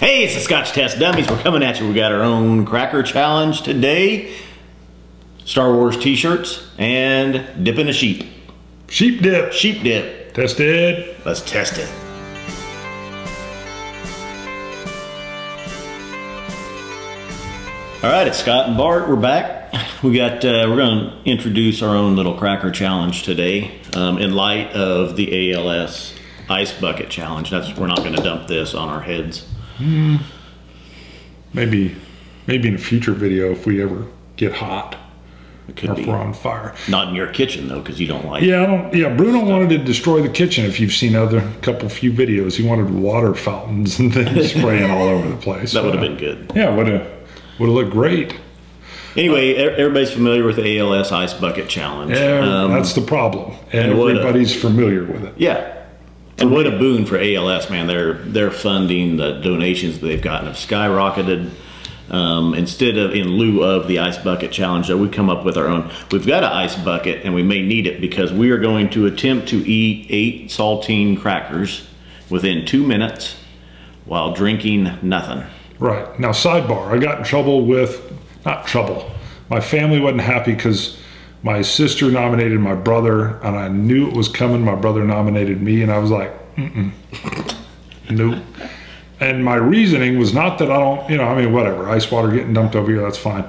Hey, it's the Scotch Test Dummies. We're coming at you. We got our own cracker challenge today. Star Wars t-shirts and dipping a sheep. Sheep dip. Sheep dip. Tested. Let's test it. All right, it's Scott and Bart. We're back. We got. Uh, we're going to introduce our own little cracker challenge today, um, in light of the ALS ice bucket challenge. That's we're not going to dump this on our heads. Maybe, maybe in a future video if we ever get hot It could or be if we're on fire. not in your kitchen though, because you don't like. Yeah, I don't. Yeah, Bruno wanted to destroy the kitchen. If you've seen other couple few videos, he wanted water fountains and things spraying all over the place. That would have Uh, been good. Yeah, would have would have looked great. Anyway, everybody's familiar with the ALS ice bucket challenge. Yeah, Um, that's the problem. and Everybody's familiar with it. Yeah. And what a boon for ALS, man. Their their funding, the donations that they've gotten have skyrocketed. Um, instead of in lieu of the ice bucket challenge, though, we come up with our own. We've got an ice bucket, and we may need it because we are going to attempt to eat eight saltine crackers within two minutes while drinking nothing. Right. Now, sidebar, I got in trouble with, not trouble, my family wasn't happy because my sister nominated my brother and I knew it was coming. My brother nominated me and I was like, mm-mm, nope. And my reasoning was not that I don't, you know, I mean, whatever, ice water getting dumped over you, that's fine.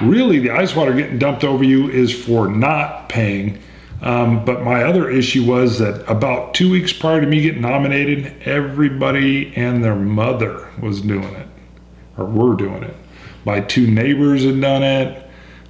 Really, the ice water getting dumped over you is for not paying. Um, but my other issue was that about two weeks prior to me getting nominated, everybody and their mother was doing it or were doing it. My two neighbors had done it.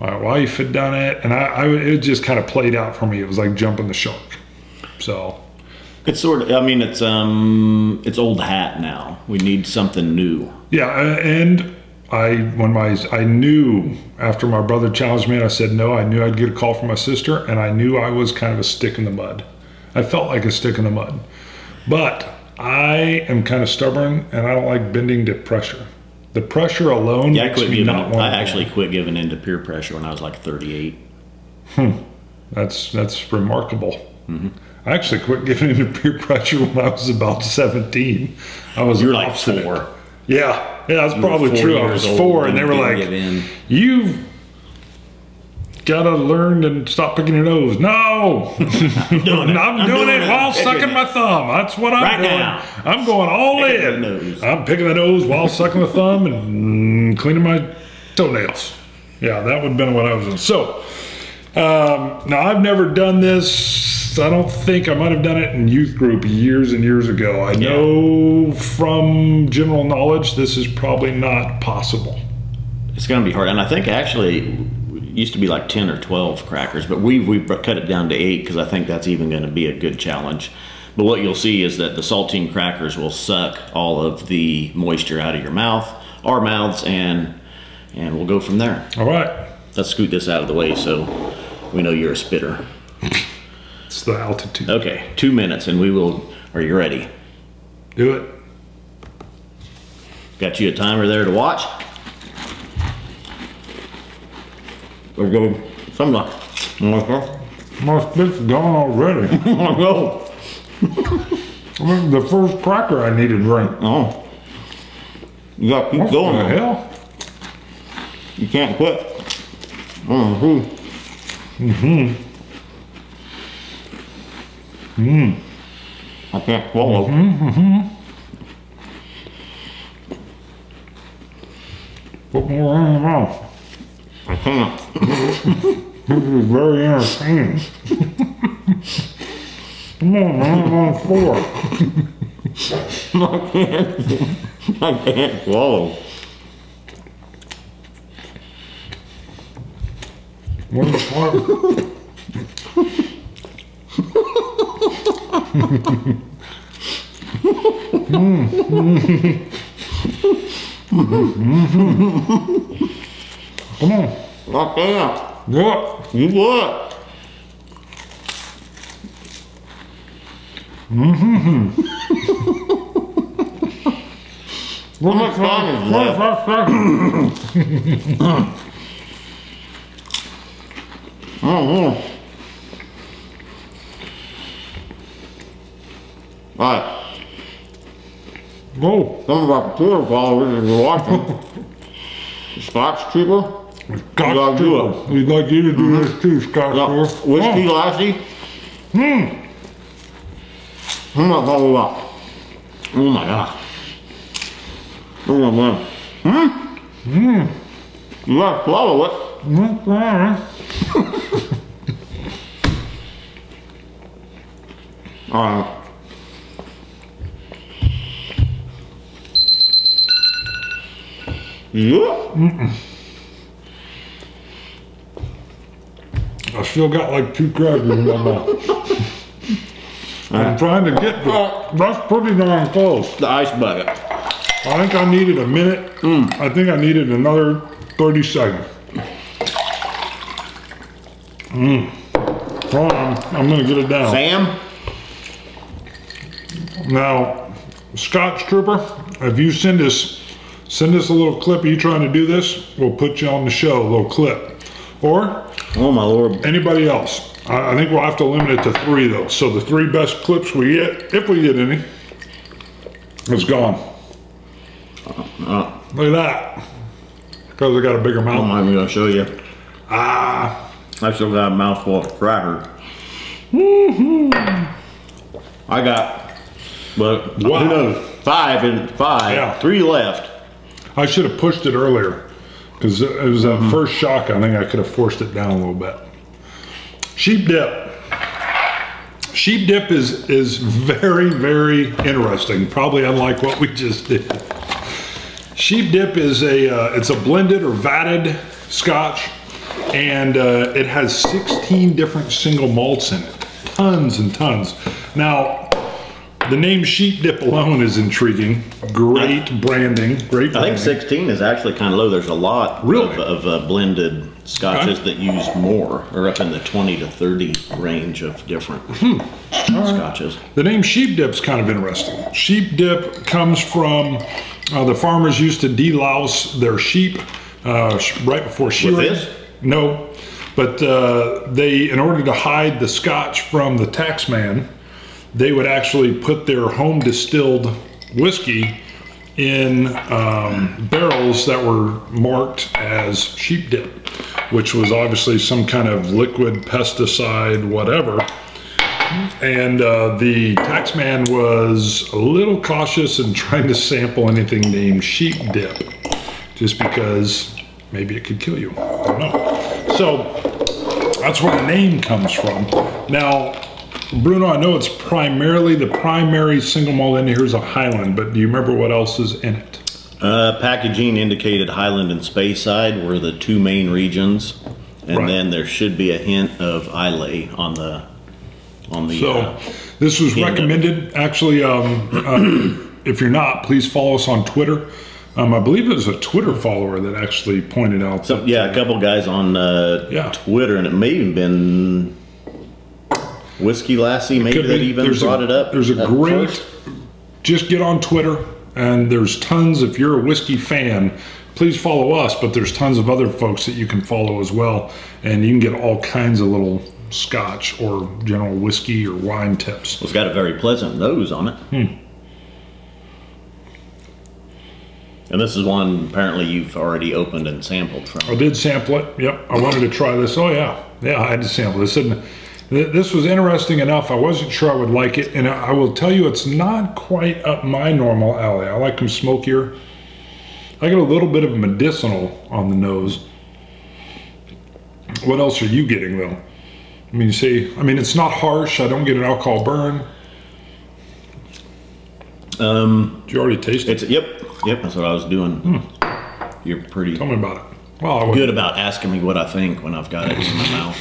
My wife had done it, and I, I it just kind of played out for me. It was like jumping the shark. So It's sort of. I mean, it's um, it's old hat now. We need something new. yeah, and I when my I knew after my brother challenged me, and I said no. I knew I'd get a call from my sister, and I knew I was kind of a stick in the mud. I felt like a stick in the mud, but I am kind of stubborn, and I don't like bending to pressure. The pressure alone Yeah, I quit me giving. not want. I actually quit giving in to peer pressure when I was like 38. Hmm. That's that's remarkable. I actually quit giving into peer pressure when I was about seventeen. I was You're like four. Yeah, yeah, that's You probably true. I was four, and they were like, give in. "You've got to learn and stop picking your nose." No, doing it. I'm, I'm doing, it while sucking my thumb. That's what I'm Right doing. now. I'm going all Picking in. I'm picking the nose while sucking the thumb and mm, cleaning my toenails. Yeah, that would have been what I was doing. So, um, now I've never done this. I don't think I might have done it in youth group years and years ago. I know from general knowledge this is probably not possible. It's going to be hard, and I think actually used to be like 10 or 12 crackers, but we we cut it down to eight because I think that's even going to be a good challenge. But what you'll see is that the saltine crackers will suck all of the moisture out of your mouth, our mouths, and and we'll go from there. All right, Let's scoot this out of the way so we know you're a spitter. it's the altitude. Okay, two minutes, and we will. Are you ready? Do it. Got you a timer there to watch. We're going. Some like. My spit's gone already. Go. the first cracker I need to drink. Oh. You got to keep What going. the hell? You can't quit. Mm-hmm. Mm-hmm. I can't swallow. Put more in your mouth. Can't. This is very entertaining. Come on, man, I'm on four. I can't. I can't swallow. One part. Mm-hmm. Mm-hmm. Mm-hmm. Come on, I can't. do it. You what? How much time is left? 45 seconds. Oh, All right. Whoa. Some of our Twitter followers are. Scotch Trooper. Gotta do Trooper. We'd like you to do this too, Scotch No, Trooper. whiskey Oh, lassie. Hmm. I'm not talking about. Oh my god. Oh my god. Hmm? Hmm. You gotta swallow it. mm. Alright. Yeah. I still got like two crackers in my mouth. I'm trying to get the, that's pretty darn close. The ice bucket. I think I needed a minute. Hmm. I think I needed another 30 seconds. Mmm. I'm gonna get it down. Sam? Now, Scotch Trooper, if you send us send us a little clip of you trying to do this, we'll put you on the show, a little clip. Or Oh my lord. anybody else. I, I think we'll have to limit it to three though. So the three best clips we get, if we get any, is gone. Uh, Look at that. Because I got a bigger mouth. I'm even gonna show you. Ah, I still got a mouthful of crackers. I got, but Wow. who knows? Five and five. Yeah. Three left. I should have pushed it earlier because it was that first shock. I think I could have forced it down a little bit. Sheep dip. Sheep dip is is very very interesting. Probably unlike what we just did. Sheep dip is a uh, it's a blended or vatted Scotch, and uh, it has 16 different single malts in it. Tons and tons. Now, the name Sheep Dip alone is intriguing. Great branding. Great. I think 16 is actually kind of low. There's a lot Really? of, of uh, blended scotches that use more, or up in the 20 to 30 range of different Hmm. scotches. The name sheep dip's kind of interesting. Sheep dip comes from uh, the farmers used to delouse their sheep uh, right before shearing. No, but uh, they, in order to hide the scotch from the taxman, they would actually put their home distilled whiskey in um, barrels that were marked as sheep dip, which was obviously some kind of liquid pesticide, whatever. And uh, the taxman was a little cautious in trying to sample anything named sheep dip, just because maybe it could kill you. I don't know. So that's where the name comes from. Now, Bruno, I know it's primarily the primary single malt in here is a Highland, but do you remember what else is in it? Uh, packaging indicated Highland and Speyside were the two main regions, and Right. then there should be a hint of Islay on the on the. So uh, this was recommended. Actually, um, uh, if you're not, please follow us on Twitter. Um, I believe it was a Twitter follower that actually pointed out. so, yeah, a couple guys on uh, Yeah. Twitter, and it may even been Whiskey Lassie, maybe that even brought a, it up. There's a great. first. Just get on Twitter, and there's tons. If you're a whiskey fan, please follow us. But there's tons of other folks that you can follow as well, and you can get all kinds of little Scotch or general whiskey or wine tips. It's got a very pleasant nose on it. Hmm. And this is one apparently you've already opened and sampled from. I did sample it. Yep, I wanted to try this. Oh yeah, yeah, I had to sample this. And this was interesting enough. I wasn't sure I would like it, and I will tell you, it's not quite up my normal alley. I like them smokier. I get a little bit of medicinal on the nose. What else are you getting though? I mean, you see, I mean, it's not harsh. I don't get an alcohol burn. Um, Did you already taste it? it's yep, yep. That's what I was doing. Hmm. You're pretty Tell me about it. Well, I good about asking me what I think when I've got it in my mouth.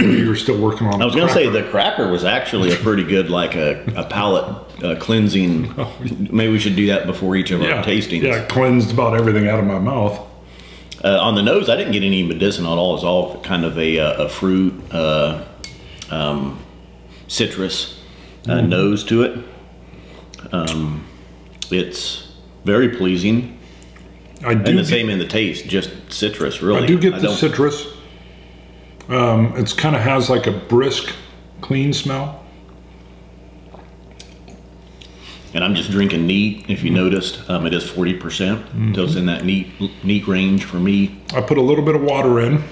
You're still working on. I was gonna say the cracker was actually a pretty good, like a, a palate uh, cleansing. Maybe we should do that before each of yeah, our tastings. yeah, cleansed about everything out of my mouth. Uh, on the nose, I didn't get any medicinal at all. It's all kind of a, uh, a fruit, uh, um, citrus uh, Mm-hmm. nose to it. Um, it's very pleasing, I do and the same in the taste, just citrus. Really, I do get the citrus. Um, it's kind of has like a brisk, clean smell. And I'm just drinking neat. If you noticed, um, it is 40%. So it's in that neat, neat range for me. I put a little bit of water in.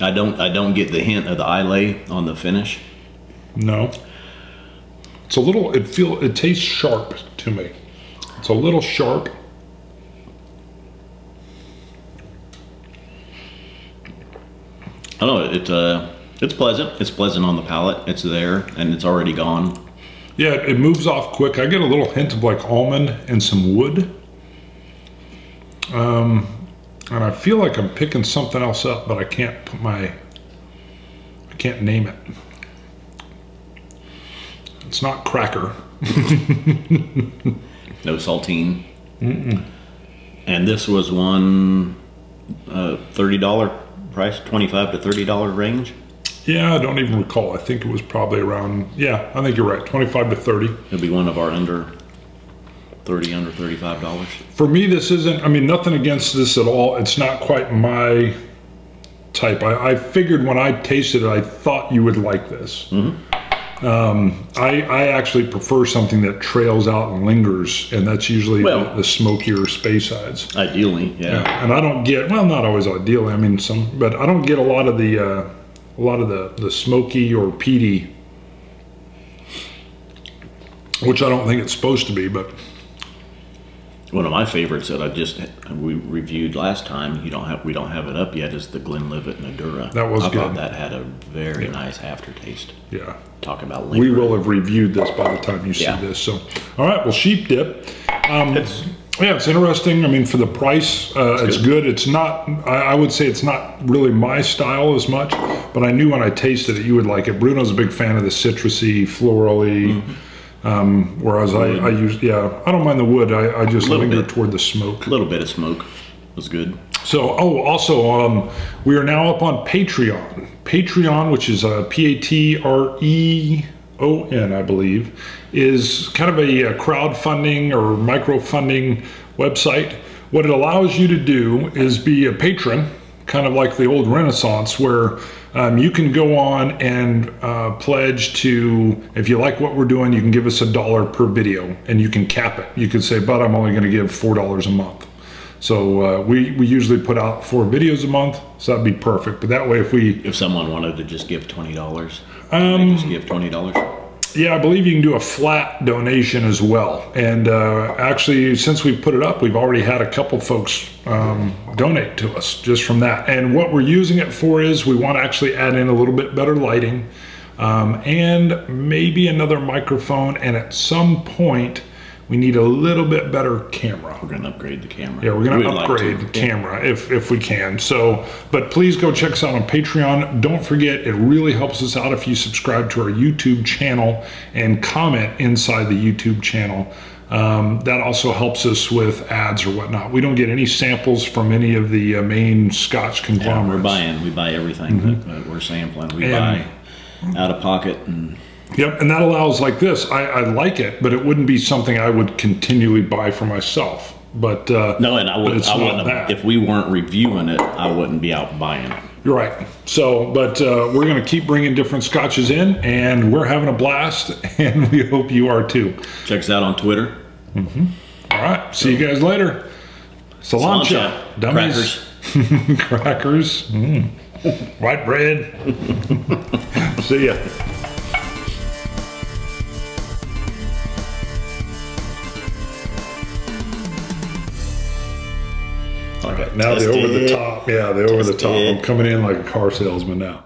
I don't, I don't get the hint of the Islay on the finish. No. It's a little, it feel, it tastes sharp to me. It's a little sharp. I don't know. It, uh, it's pleasant. It's pleasant on the palate. It's there and it's already gone. Yeah, it moves off quick. I get a little hint of like almond and some wood. Um, and I feel like I'm picking something else up, but I can't put my, I can't name it. It's not cracker. No saltine. And this was one uh, $30 price, 25 to $30 range. Yeah, I don't even recall. I think it was probably around, yeah, I think you're right, 25 to 30. It'll be one of our under 30, under $35. For me, this isn't, I mean, nothing against this at all. It's not quite my type. I, I figured when I tasted it, I thought you would like this. Mm-hmm. Um, I, I actually prefer something that trails out and lingers, and that's usually Well- the, the smokier Speysides. Ideally, yeah. And I don't get, well, not always ideally, I mean, some, but I don't get a lot of the, uh, a lot of the, the smoky or peaty, which I don't think it's supposed to be, but One of my favorites that I just we reviewed last time. You don't have we don't have it up yet. Is the Glenlivet Nadura. That was I thought good. that had a very nice aftertaste. yeah. Talk about We will have reviewed this by the time you see Yeah. this. So, all right. Well, sheep dip. Um, yeah, it's interesting. I mean, for the price, uh, it's, good. good. It's not. I, I would say it's not really my style as much, but I knew when I tasted it, you would like it. Bruno's a big fan of the citrusy, florally. Mm-hmm. Um, whereas I, I use, yeah, I don't mind the wood. I, I just linger bit. toward the smoke. a little bit of smoke was good. So, oh, also, um, we are now up on Patreon. Patreon, which is uh, P A T R E O N, I believe, is kind of a, uh crowdfunding or microfunding website. What it allows you to do is be a patron, kind of like the old Renaissance, where um, you can go on and uh, pledge to, if you like what we're doing, you can give us a dollar per video and you can cap it. You could say, but I'm only going to give $4 a month. So uh, we, we usually put out four videos a month, so that'd be perfect. But that way, if we, If someone wanted to just give twenty dollars, um, just give twenty dollars. Yeah, I believe you can do a flat donation as well. And uh, actually, since we've put it up, we've already had a couple folks um, donate to us just from that. And what we're using it for is we want to actually add in a little bit better lighting um, and maybe another microphone. And at some point, we need a little bit better camera. We're gonna upgrade the camera. Yeah, we're gonna We'd like upgrade to. the camera if if we can. So, but please go check us out on Patreon. Don't forget, it really helps us out if you subscribe to our YouTube channel and comment inside the YouTube channel. Um, that also helps us with ads or whatnot. We don't get any samples from any of the uh, main Scotch Yeah, conglomerates. we're buying. We buy everything that, that we're sampling. We And- buy out of pocket and Yep, and that allows like this. I, I like it, but it wouldn't be something I would continually buy for myself. But uh, no, and I would. I wouldn't. that. Have, if we weren't reviewing it, I wouldn't be out buying it. You're right. So, but uh, we're going to keep bringing different scotches in, and we're having a blast, and we hope you are too. Check us out on Twitter. All right. See you guys later. Slàinte, Dummies. Crackers. Mm. White bread. See ya. Okay, Now they're over the top. Yeah, they're over the top. I'm coming in like a car salesman now.